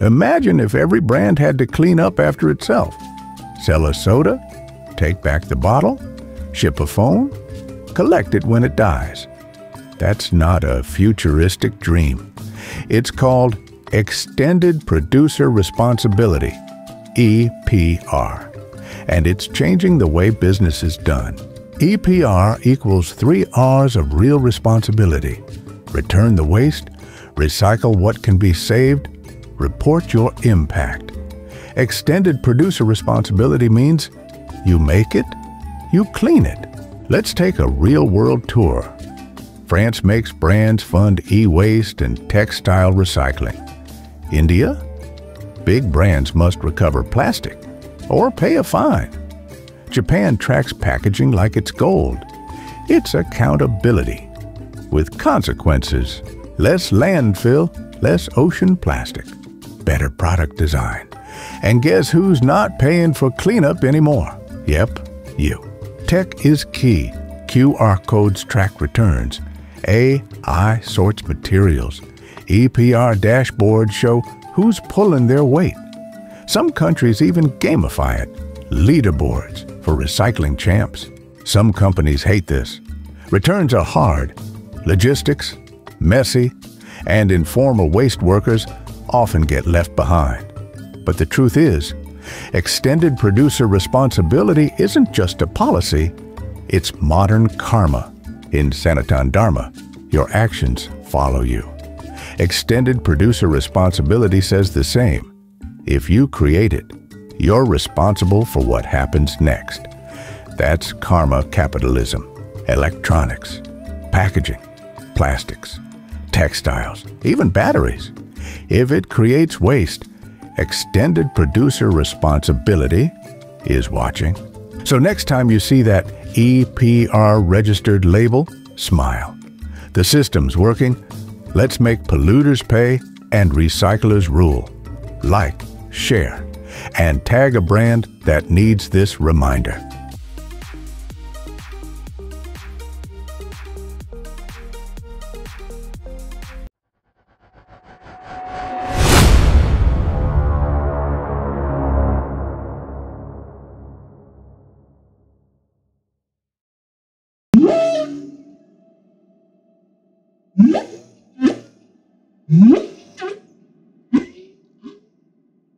Imagine if every brand had to clean up after itself. Sell a soda, take back the bottle, ship a phone, collect it when it dies. That's not a futuristic dream. It's called Extended Producer Responsibility, EPR, and it's changing the way business is done. EPR equals three R's of real responsibility. Return the waste, recycle what can be saved, report your impact. Extended producer responsibility means you make it, you clean it. Let's take a real-world tour. France makes brands fund e-waste and textile recycling. India? Big brands must recover plastic or pay a fine. Japan tracks packaging like it's gold. It's accountability. With consequences. Less landfill, less ocean plastic. Better product design. And guess who's not paying for cleanup anymore? Yep, you. Tech is key. QR codes track returns. AI sorts materials. EPR dashboards show who's pulling their weight. Some countries even gamify it. Leaderboards for recycling champs. Some companies hate this. Returns are hard, logistics, messy, and informal waste workers often get left behind. But the truth is, extended producer responsibility isn't just a policy, it's modern karma. In Sanatan Dharma, your actions follow you. Extended producer responsibility says the same. If you create it, you're responsible for what happens next. That's karma capitalism, electronics, packaging, plastics, textiles, even batteries. If it creates waste, extended producer responsibility is watching. So next time you see that EPR registered label, smile. The system's working. Let's make polluters pay and recyclers rule. Like, share, and tag a brand that needs this reminder.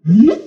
Woo!